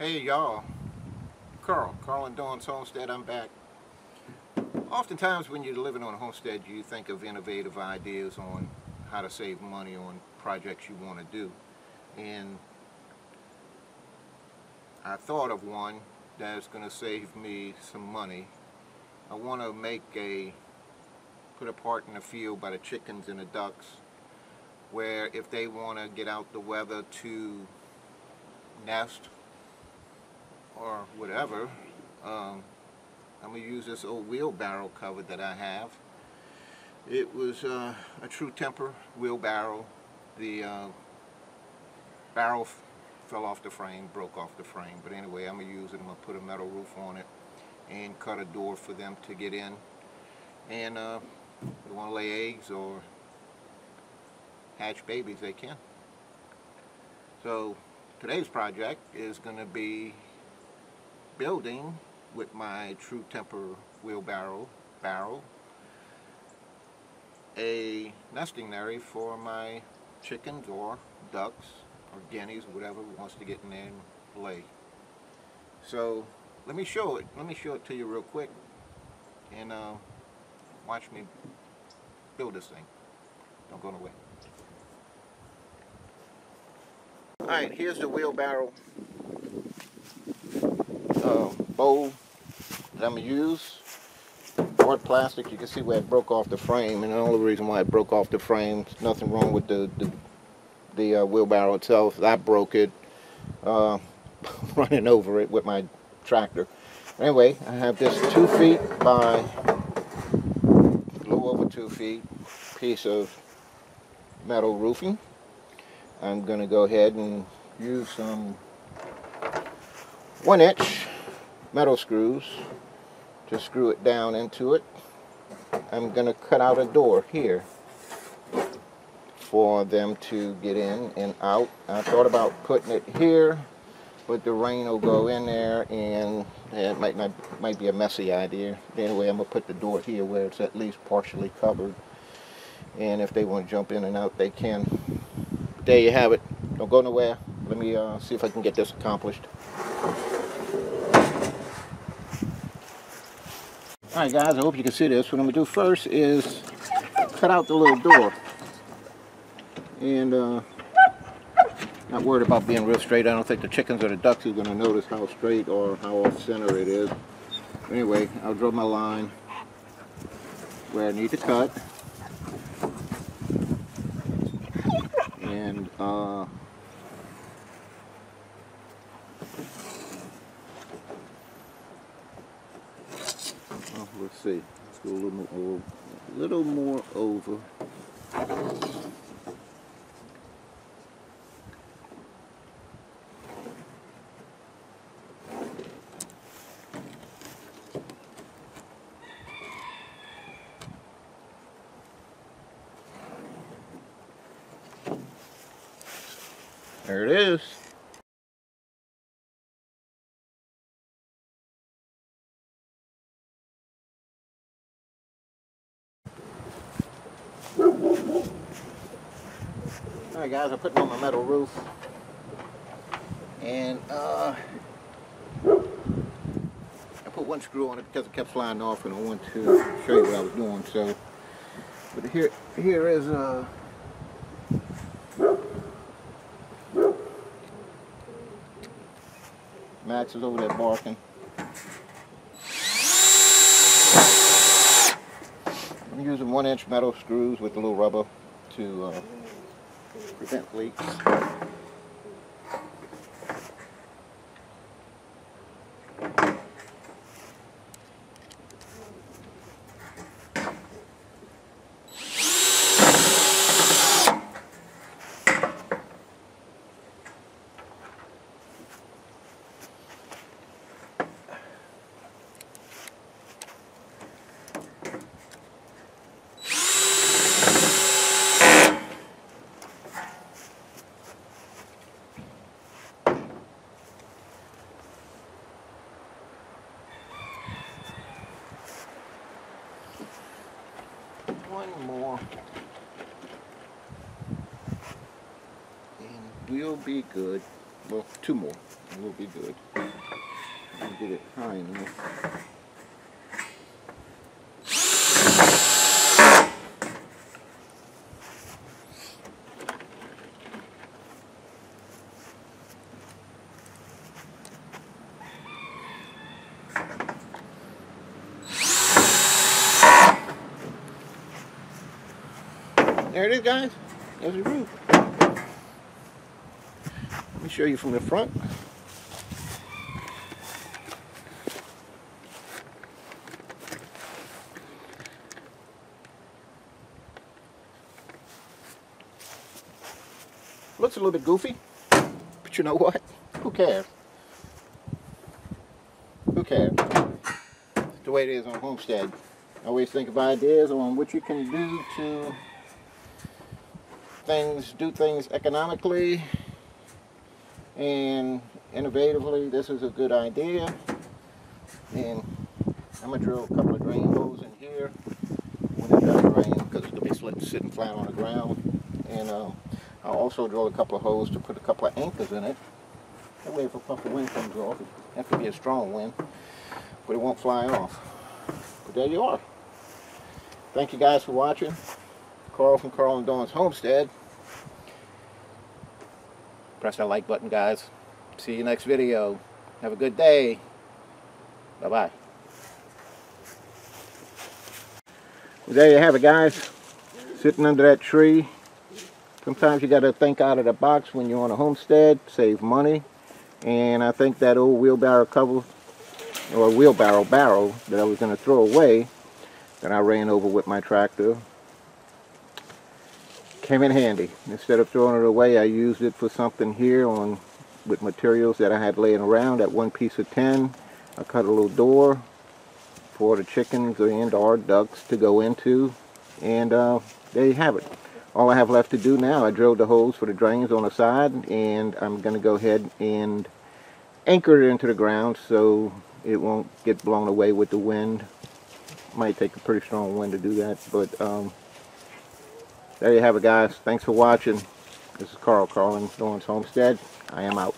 Hey y'all, Carl, Carl and Dawn's Homestead, I'm back. Oftentimes when you're living on a homestead you think of innovative ideas on how to save money on projects you want to do. And I thought of one that's going to save me some money. I want to make a, put a part in the field by the chickens and the ducks where if they want to get out the weather to nest or whatever, um, I'm going to use this old wheelbarrow cover that I have. It was uh, a True Temper wheelbarrow. The uh, barrel fell off the frame, broke off the frame. But anyway, I'm going to use it. I'm going to put a metal roof on it and cut a door for them to get in. And uh, they want to lay eggs or hatch babies, they can. So today's project is going to be building with my True Temper wheelbarrow barrel a nesting area for my chickens or ducks or guineas, whatever wants to get in there and lay. So let me show it. Let me show it to you real quick and uh, watch me build this thing. Don't go away. Alright, here's the wheelbarrow bowl that I'm going to use. Hard plastic, you can see where it broke off the frame and the only reason why it broke off the frame, nothing wrong with the, the, the uh, wheelbarrow itself. I broke it uh, running over it with my tractor. Anyway, I have this two feet by a little over two feet piece of metal roofing. I'm going to go ahead and use some one inch metal screws to screw it down into it. I'm going to cut out a door here for them to get in and out. I thought about putting it here, but the rain will go in there and it might not might be a messy idea. Anyway, I'm going to put the door here where it's at least partially covered. And if they want to jump in and out, they can. There you have it. Don't go nowhere. Let me uh, see if I can get this accomplished. Alright guys, I hope you can see this. What I'm going to do first is cut out the little door. And uh, not worried about being real straight. I don't think the chickens or the ducks are going to notice how straight or how off center it is. Anyway, I'll draw my line where I need to cut. And uh, oh, let's see. Let's go a little more, a little more over. There it is. Guys, I'm putting on my metal roof. And uh, I put one screw on it because it kept flying off and I wanted to show you what I was doing. So, but here, here is uh, Max is over there barking. I'm using one inch metal screws with a little rubber to uh, prevent leaks. One more. And we'll be good. well, two more, we'll be good. I'll get it high enough. There it is, guys. There's the roof. Show you from the front. Looks a little bit goofy, but you know what? Who cares? Who cares? It's the way it is on Homestead. I always think of ideas on what you can do to things, do things economically and innovatively. This is a good idea. And I'm gonna drill a couple of drain holes in here when it does rain because it'll be sitting flat on the ground. And um, I'll also drill a couple of holes to put a couple of anchors in it. That way if a puff of wind comes off, it has to be a strong wind, but it won't fly off. But there you are. Thank you guys for watching. Carl from Carl and Dawn's Homestead. Press that like button, guys. See you next video. Have a good day. Bye-bye. Well, there you have it, guys. Sitting under that tree. Sometimes you got to think out of the box when you're on a homestead, save money. And I think that old wheelbarrow cover, or wheelbarrow barrel that I was going to throw away, that I ran over with my tractor, came in handy. Instead of throwing it away, I used it for something here on with materials that I had laying around. That one piece of tin, I cut a little door for the chickens and our ducks to go into. And uh, there you have it. All I have left to do now, I drilled the holes for the drains on the side and I'm going to go ahead and anchor it into the ground so it won't get blown away with the wind. Might take a pretty strong wind to do that, but um, there you have it guys. Thanks for watching. This is Carl Carl and Dawn's Homestead. I am out.